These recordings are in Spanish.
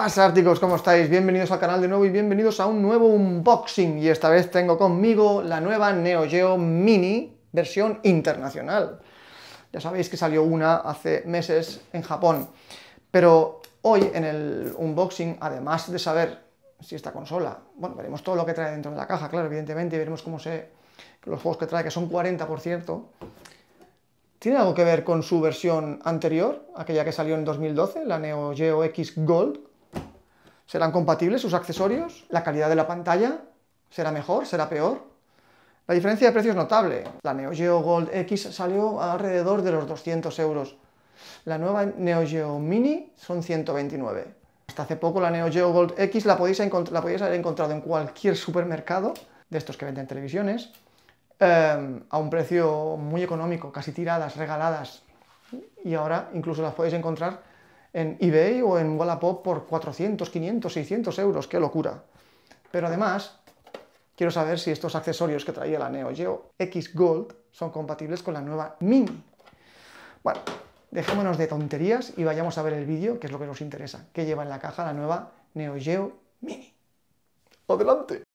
pasa, Árticos? ¿Cómo estáis? Bienvenidos al canal de nuevo y bienvenidos a un nuevo unboxing. Y esta vez tengo conmigo la nueva Neo Geo Mini versión internacional. Ya sabéis que salió una hace meses en Japón. Pero hoy en el unboxing, además de saber si esta consola, bueno, veremos todo lo que trae dentro de la caja, claro, evidentemente, y veremos cómo se... los juegos que trae, que son 40 por cierto, ¿Tiene algo que ver con su versión anterior, aquella que salió en 2012, la Neo Geo X Gold? ¿Serán compatibles sus accesorios? ¿La calidad de la pantalla será mejor? ¿Será peor? La diferencia de precio es notable. La Neo Geo Gold X salió alrededor de los 200 euros. La nueva Neo Geo Mini son 129. Hasta hace poco la Neo Geo Gold X la podéis, la podéis haber encontrado en cualquier supermercado de estos que venden televisiones Em, a un precio muy económico, casi tiradas, regaladas. Y ahora incluso las podéis encontrar en eBay o en Wallapop por 400, 500, 600 euros. ¡Qué locura! Pero además, quiero saber si estos accesorios que traía la Neo Geo X Gold son compatibles con la nueva Mini. Bueno, dejémonos de tonterías y vayamos a ver el vídeo, que es lo que nos interesa. ¿Qué lleva en la caja la nueva Neo Geo Mini? ¡Adelante!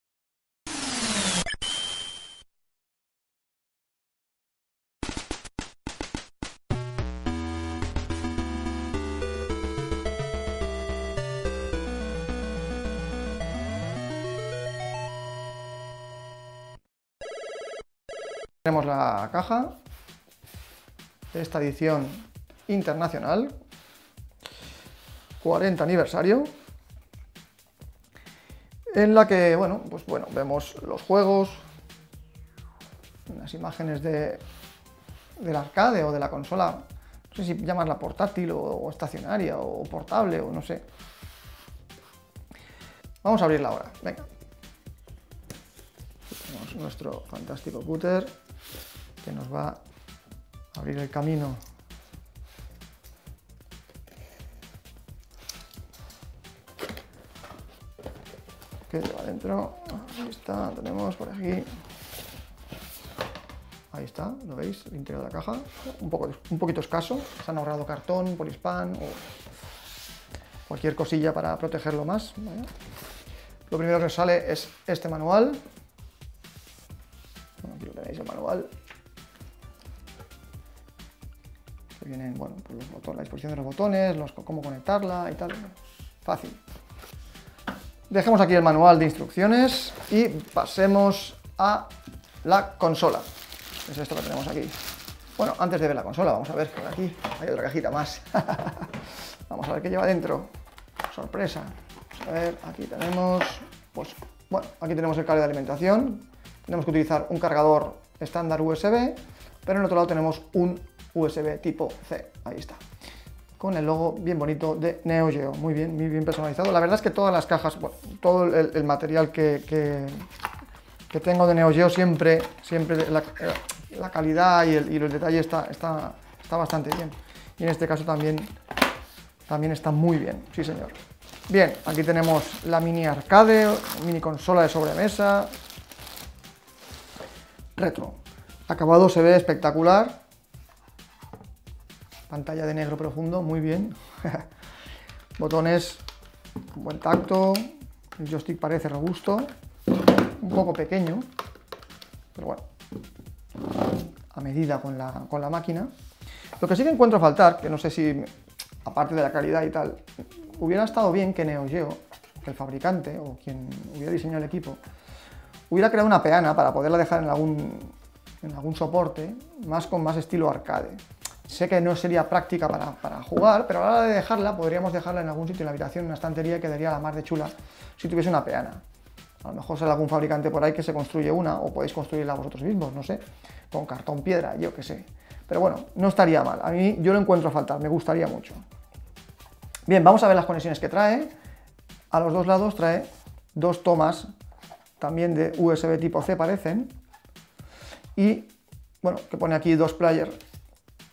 Tenemos la caja de esta edición internacional, 40 aniversario, en la que, bueno, pues bueno, vemos los juegos, unas imágenes de, del arcade o de la consola, no sé si llamarla portátil o, estacionaria o portable o no sé. Vamos a abrirla ahora, venga. Tenemos nuestro fantástico cúter que nos va a abrir el camino. Que lleva adentro ahí está, tenemos por aquí. Ahí está, ¿lo veis? el interior de la caja. Un, poco, un poquito escaso, se han ahorrado cartón, polispan o cualquier cosilla para protegerlo más lo primero que sale es este manual vienen, bueno, pues la disposición de los botones, cómo conectarla y tal. Fácil. Dejemos aquí el manual de instrucciones y pasemos a la consola. Es esto que tenemos aquí. Bueno, antes de ver la consola, vamos a ver por aquí hay otra cajita más. vamos a ver qué lleva dentro. Sorpresa. a ver, aquí tenemos, pues, bueno, aquí tenemos el cable de alimentación. Tenemos que utilizar un cargador estándar USB, pero en otro lado tenemos un USB tipo C, ahí está. Con el logo bien bonito de Neo Geo, muy bien, muy bien personalizado. La verdad es que todas las cajas, todo el, material que, que, tengo de Neo Geo siempre, siempre la, la calidad y el, y detalle está, está, está bastante bien. Y en este caso también, también está muy bien, sí señor. Bien, aquí tenemos la mini arcade, mini consola de sobremesa, retro. Acabado se ve espectacular, Pantalla de negro profundo, muy bien. Botones buen tacto. El joystick parece robusto. Un poco pequeño, pero bueno, a medida con la, con la máquina. Lo que sí que encuentro faltar, que no sé si, aparte de la calidad y tal, hubiera estado bien que Neo Geo, el fabricante o quien hubiera diseñado el equipo, hubiera creado una peana para poderla dejar en algún, en algún soporte más con más estilo arcade. Sé que no sería práctica para, jugar, pero a la hora de dejarla, podríamos dejarla en algún sitio en la habitación, en una estantería, quedaría la más de chula si tuviese una peana. A lo mejor sale algún fabricante por ahí que se construye una, o podéis construirla vosotros mismos, no sé, con cartón piedra, yo qué sé. Pero bueno, no estaría mal. A mí yo lo encuentro a faltar, me gustaría mucho. Bien, vamos a ver las conexiones que trae. A los dos lados trae dos tomas, también de USB tipo C parecen. Y, bueno, que pone aquí dos players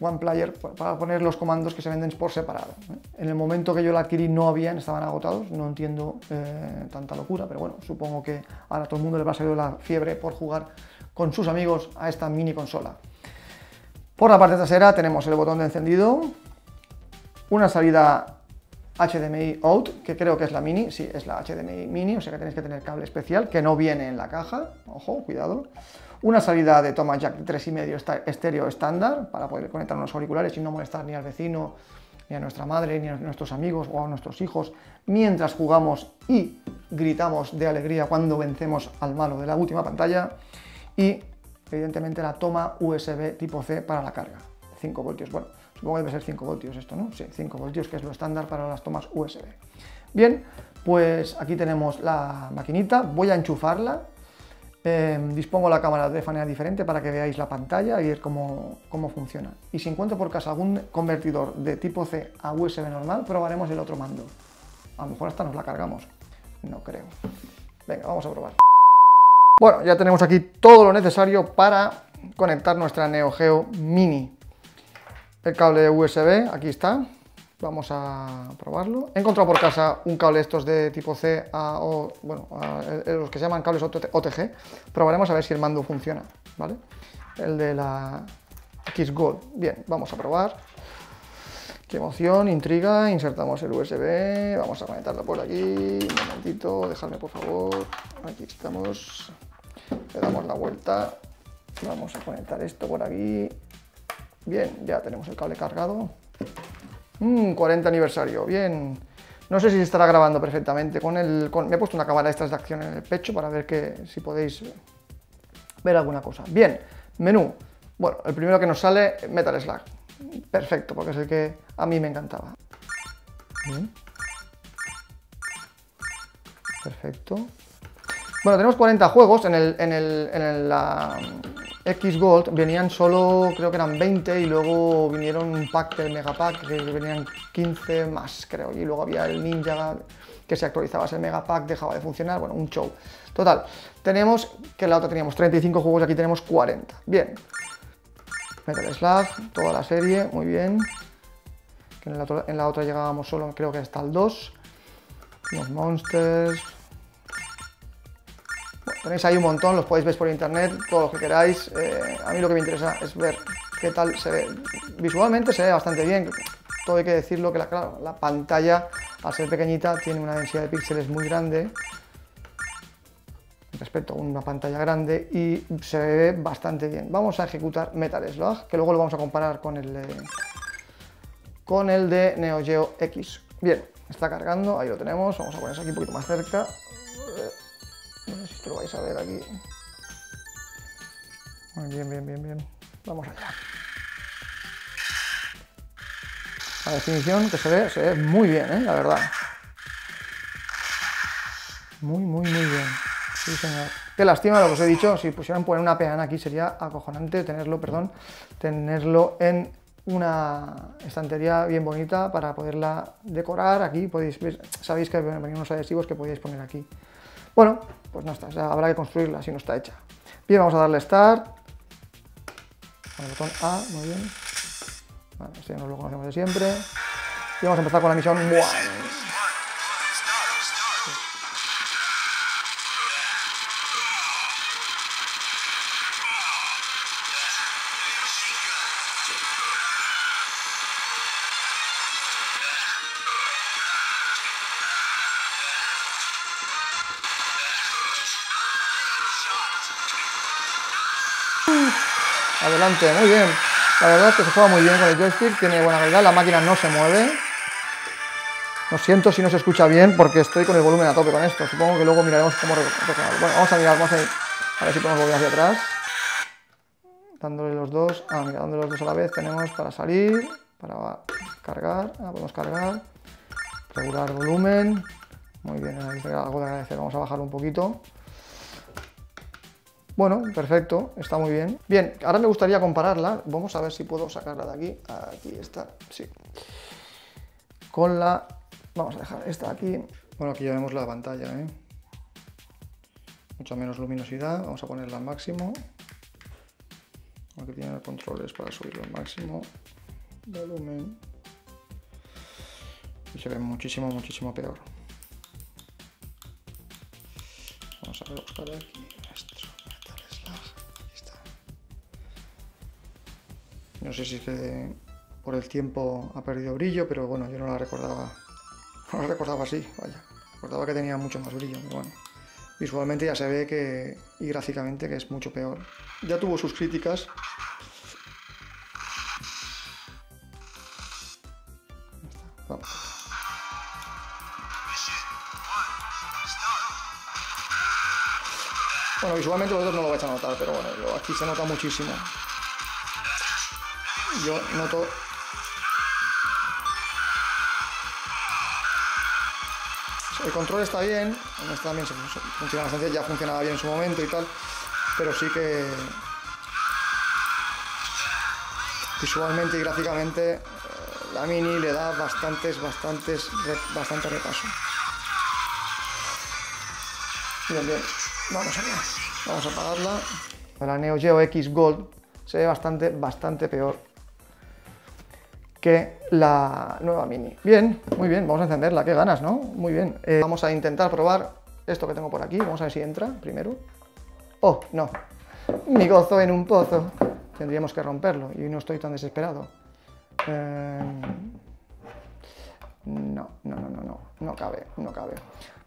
One Player para poner los comandos que se venden por separado. ¿eh? En el momento que yo la adquirí no habían, estaban agotados, no entiendo eh, tanta locura, pero bueno, supongo que ahora a todo el mundo le va a salir la fiebre por jugar con sus amigos a esta mini consola. Por la parte trasera tenemos el botón de encendido, una salida HDMI out, que creo que es la mini, sí, es la HDMI mini, o sea que tenéis que tener cable especial, que no viene en la caja, ojo, cuidado. Una salida de toma jack de 3,5 estéreo estándar, para poder conectar unos auriculares y no molestar ni al vecino, ni a nuestra madre, ni a nuestros amigos o a nuestros hijos, mientras jugamos y gritamos de alegría cuando vencemos al malo de la última pantalla. Y, evidentemente, la toma USB tipo C para la carga, 5 voltios. Bueno, Supongo que debe ser 5 voltios esto, ¿no? Sí, 5 voltios, que es lo estándar para las tomas USB. Bien, pues aquí tenemos la maquinita, voy a enchufarla, em, dispongo la cámara de manera diferente para que veáis la pantalla y ver cómo, cómo, funciona. Y si encuentro por casa algún convertidor de tipo C a USB normal, probaremos el otro mando. A lo mejor hasta nos la cargamos. No creo. Venga, vamos a probar. Bueno, ya tenemos aquí todo lo necesario para conectar nuestra Neo Geo Mini el cable USB, aquí está. Vamos a probarlo. He encontrado por casa un cable estos de tipo C o, bueno, los que se llaman cables OTG. Probaremos a ver si el mando funciona, ¿vale? El de la X Gold. Bien, vamos a probar. Qué emoción, intriga. Insertamos el USB. Vamos a conectarlo por aquí. Un momentito, dejadme por favor. Aquí estamos. Le damos la vuelta. Vamos a conectar esto por aquí. Bien, ya tenemos el cable cargado. 40 mm, aniversario, bien. No sé si se estará grabando perfectamente con el... me he puesto una cámara estas de acción en el pecho para ver que si podéis ver alguna cosa. Bien, menú. Bueno, el primero que nos sale, Metal Slug. Perfecto, porque es el que a mí me encantaba. Perfecto. Bueno, tenemos 40 juegos en, el, en, el, en la, X Gold venían solo, creo que eran 20 y luego vinieron un pack del Megapack que venían 15 más, creo. Y luego había el Ninja que se actualizaba, el Megapack dejaba de funcionar, bueno, un show. Total, tenemos, que la otra teníamos 35 juegos aquí tenemos 40. Bien. Metal Slug, toda la serie, muy bien. en, la otra, en la otra llegábamos solo, creo que hasta el 2. Los Monsters, Tenéis ahí un montón, los podéis ver por internet, todo lo que queráis. Eh, a mí lo que me interesa es ver qué tal se ve. Visualmente se ve bastante bien. Todo hay que decirlo que la, la pantalla, al ser pequeñita, tiene una densidad de píxeles muy grande respecto a una pantalla grande y se ve bastante bien. Vamos a ejecutar Metal Slug, que luego lo vamos a comparar con el, con el de Neo Geo X. Bien, está cargando, ahí lo tenemos, vamos a ponerse aquí un poquito más cerca. Lo vais a ver aquí. Muy bien, bien, bien, bien. Vamos allá. La definición que se ve, se ve muy bien, ¿eh? la verdad. Muy, muy, muy bien. Sí. Qué lástima lo que os he dicho. Si pusieran poner una peana aquí sería acojonante tenerlo, perdón, tenerlo en una estantería bien bonita para poderla decorar. Aquí podéis sabéis que venían unos adhesivos que podéis poner aquí. Bueno, pues no está, habrá que construirla si no está hecha. Bien, vamos a darle Start. Con el botón A, muy bien. Bueno, esto ya nos lo conocemos de siempre. Y vamos a empezar con la misión Adelante, muy bien. La verdad es que se juega muy bien con el joystick, tiene buena calidad, la máquina no se mueve. Lo siento si no se escucha bien porque estoy con el volumen a tope con esto. Supongo que luego miraremos cómo recordarlo. Bueno, vamos a mirar, vamos a, a ver si podemos volver hacia atrás. Dándole los dos, ah, mira, dándole los dos a la vez tenemos para salir, para cargar, ah, podemos cargar, regular volumen. Muy bien, algo de agradecer, vamos a bajar un poquito. Bueno, perfecto, está muy bien. Bien, ahora me gustaría compararla. Vamos a ver si puedo sacarla de aquí. Aquí está, sí. Con la... Vamos a dejar esta aquí. Bueno, aquí ya vemos la pantalla, ¿eh? Mucha menos luminosidad. Vamos a ponerla al máximo. Aquí tiene controles para subirlo al máximo. Volumen. Y se ve muchísimo, muchísimo peor. Vamos a buscar aquí. No sé si es que por el tiempo ha perdido brillo, pero bueno, yo no la recordaba No lo recordaba así, vaya. Recordaba que tenía mucho más brillo, pero bueno. Visualmente ya se ve que, y gráficamente que es mucho peor. Ya tuvo sus críticas. Bueno, visualmente vosotros no lo vais a notar, pero bueno, aquí se nota muchísimo. Yo noto El control está bien, está también funciona bastante, ya funcionaba bien en su momento y tal, pero sí que visualmente y gráficamente eh, la Mini le da bastantes, bastantes, bastante repaso. Bien, bien, vamos allá, vamos a apagarla. La Neo Geo X Gold se ve bastante, bastante peor que la nueva Mini. Bien, muy bien, vamos a encenderla, qué ganas, ¿no? Muy bien. Eh, vamos a intentar probar esto que tengo por aquí, vamos a ver si entra primero. ¡Oh, no! Mi gozo en un pozo. Tendríamos que romperlo y no estoy tan desesperado. Eh, no, no, no, no, no, no cabe, no cabe.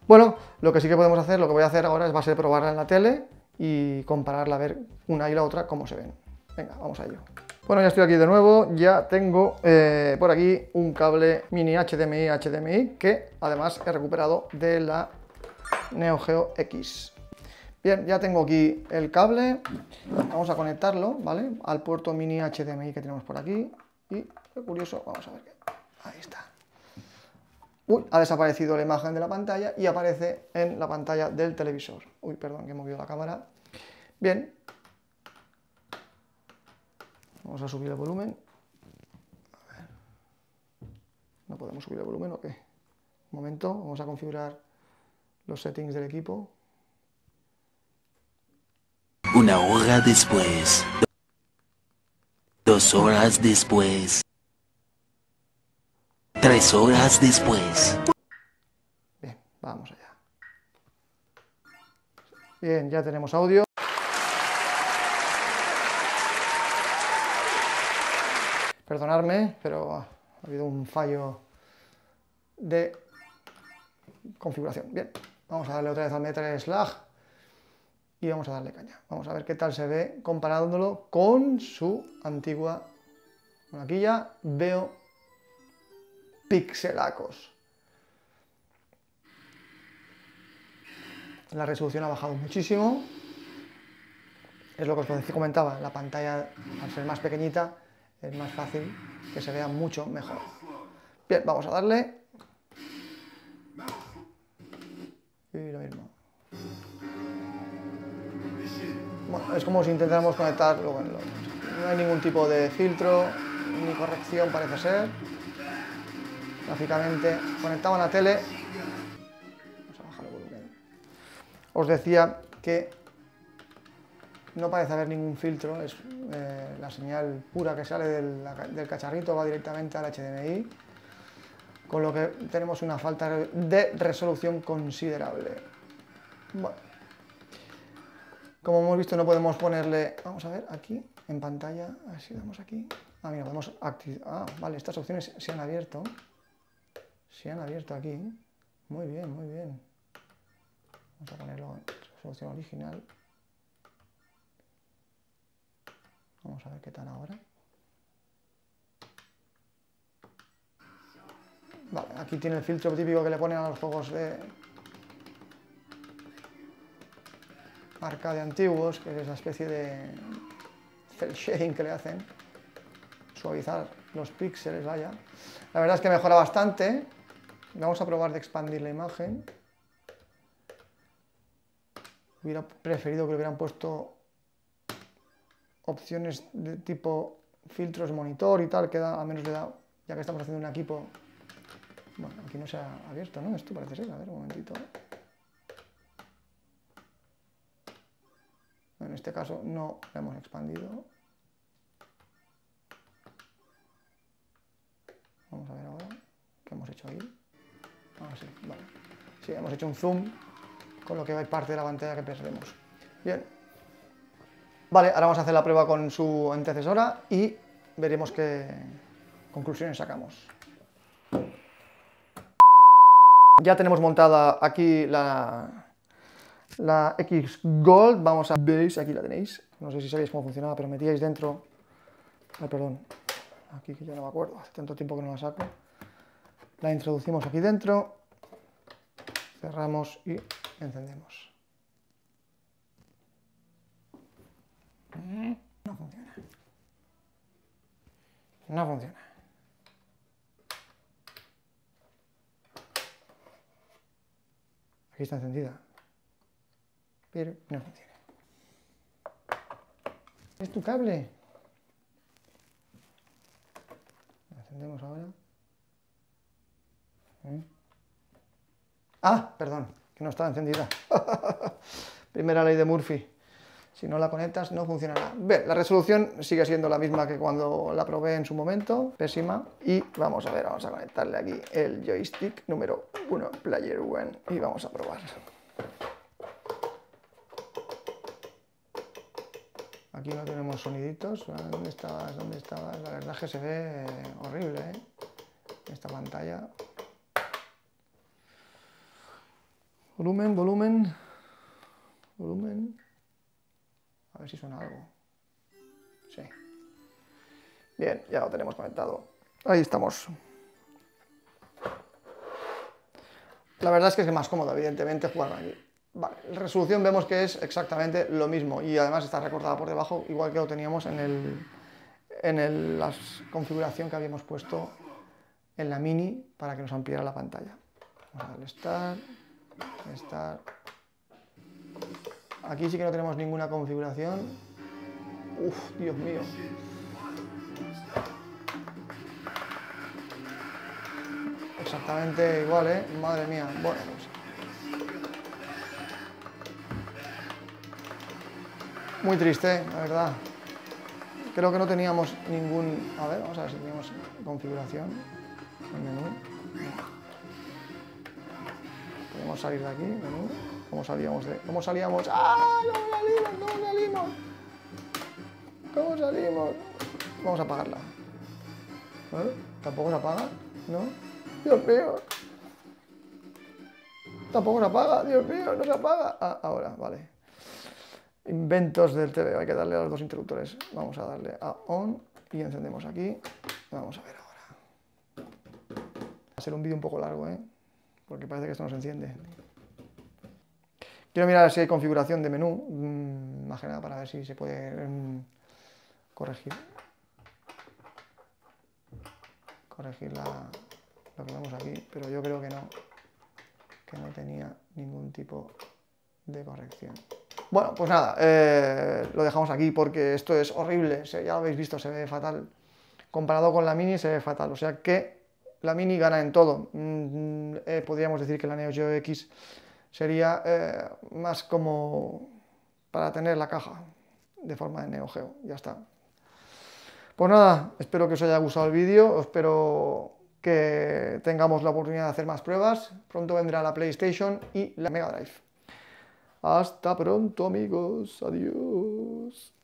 Bueno, lo que sí que podemos hacer, lo que voy a hacer ahora es va a probarla en la tele y compararla a ver una y la otra cómo se ven. Venga, vamos a ello. Bueno, ya estoy aquí de nuevo, ya tengo eh, por aquí un cable mini HDMI HDMI que además he recuperado de la Neo Geo X. Bien, ya tengo aquí el cable, vamos a conectarlo, ¿vale? Al puerto mini HDMI que tenemos por aquí y, qué curioso, vamos a ver. Ahí está. Uy, ha desaparecido la imagen de la pantalla y aparece en la pantalla del televisor. Uy, perdón, que he movido la cámara. Bien, Vamos a subir el volumen. A ver. ¿No podemos subir el volumen o qué? Un momento, vamos a configurar los settings del equipo. Una hora después. Dos horas después. Tres horas después. Bien, vamos allá. Bien, ya tenemos audio. Perdonadme, pero ha habido un fallo de configuración. Bien, vamos a darle otra vez al meter slag y vamos a darle caña. Vamos a ver qué tal se ve comparándolo con su antigua... Bueno, aquí ya veo pixelacos. La resolución ha bajado muchísimo. Es lo que os comentaba, la pantalla al ser más pequeñita es más fácil que se vea mucho mejor. Bien, vamos a darle. Y lo mismo. es como si intentáramos conectar luego No hay ningún tipo de filtro ni corrección parece ser. Gráficamente conectado a la tele. Vamos a bajar el volumen. Os decía que no parece haber ningún filtro, es eh, la señal pura que sale del, cacharrito va directamente al HDMI, con lo que tenemos una falta de resolución considerable. Bueno. Como hemos visto no podemos ponerle, vamos a ver, aquí, en pantalla, a ver si damos aquí. Ah, mira, podemos activar, ah, vale, estas opciones se han abierto, se han abierto aquí. Muy bien, muy bien. Vamos a ponerlo en resolución original. Vamos a ver qué tal ahora. Vale, aquí tiene el filtro típico que le ponen a los juegos de arcade antiguos, que es esa especie de cel shading que le hacen, suavizar los píxeles, vaya. La verdad es que mejora bastante. Vamos a probar de expandir la imagen. Hubiera preferido que le hubieran puesto opciones de tipo filtros monitor y tal, que da, a menos le da, ya que estamos haciendo un equipo, bueno, aquí no se ha abierto, ¿no? Esto parece ser, a ver, un momentito. En este caso no lo hemos expandido. Vamos a ver ahora qué hemos hecho ahí. Ah, sí, vale. Sí, hemos hecho un zoom, con lo que hay parte de la pantalla que perdemos. Bien, Vale, ahora vamos a hacer la prueba con su antecesora y veremos qué conclusiones sacamos. Ya tenemos montada aquí la, la X Gold. Vamos a... ¿Veis? Aquí la tenéis. No sé si sabéis cómo funcionaba, pero metíais dentro... Ay, perdón. Aquí que ya no me acuerdo. Hace tanto tiempo que no la saco. La introducimos aquí dentro. Cerramos y encendemos. No funciona. No funciona. Aquí está encendida. Pero no funciona. ¿Es tu cable? La encendemos ahora. ¿Eh? Ah, perdón, que no estaba encendida. Primera ley de Murphy. Si no la conectas, no funcionará. Bien, la resolución sigue siendo la misma que cuando la probé en su momento, pésima. Y vamos a ver, vamos a conectarle aquí el joystick número 1, Player One, y vamos a probar. Aquí no tenemos soniditos. ¿Dónde estabas? ¿Dónde estabas? La verdad es que se ve horrible, ¿eh? Esta pantalla. Volumen, volumen, volumen. Si suena algo. Sí. Bien, ya lo tenemos conectado. Ahí estamos. La verdad es que es más cómodo, evidentemente, jugar aquí. Vale, la resolución vemos que es exactamente lo mismo y además está recortada por debajo, igual que lo teníamos en, el, en la configuración que habíamos puesto en la mini para que nos ampliara la pantalla. Vamos a darle Aquí sí que no tenemos ninguna configuración. Uf, Dios mío. Exactamente igual, ¿eh? Madre mía. Bueno, pues. Muy triste, la verdad. Creo que no teníamos ningún... A ver, vamos a ver si tenemos configuración. El menú. Podemos salir de aquí, menú. ¿Cómo salíamos? ¿Cómo salíamos? ¡Ah! ¿Cómo salimos? ¿Cómo salimos? ¿Cómo salimos? Vamos a apagarla. ¿Eh? ¿Tampoco se apaga? ¿No? Dios mío. Tampoco se apaga, Dios mío, no se apaga. Ah, ahora, vale. Inventos del TV, hay que darle a los dos interruptores. Vamos a darle a on y encendemos aquí. Vamos a ver ahora. Va a ser un vídeo un poco largo, ¿eh? Porque parece que esto no se enciende. Quiero mirar si hay configuración de menú, mm, más que nada para ver si se puede mm, corregir. Corregir lo que vemos aquí, pero yo creo que no, que no tenía ningún tipo de corrección. Bueno, pues nada, eh, lo dejamos aquí porque esto es horrible, ya lo habéis visto, se ve fatal. Comparado con la Mini se ve fatal, o sea que la Mini gana en todo. Mm, eh, podríamos decir que la Neo Geo X sería eh, más como para tener la caja de forma de Neo Geo, ya está. Pues nada, espero que os haya gustado el vídeo, espero que tengamos la oportunidad de hacer más pruebas, pronto vendrá la PlayStation y la Mega Drive. Hasta pronto amigos, adiós.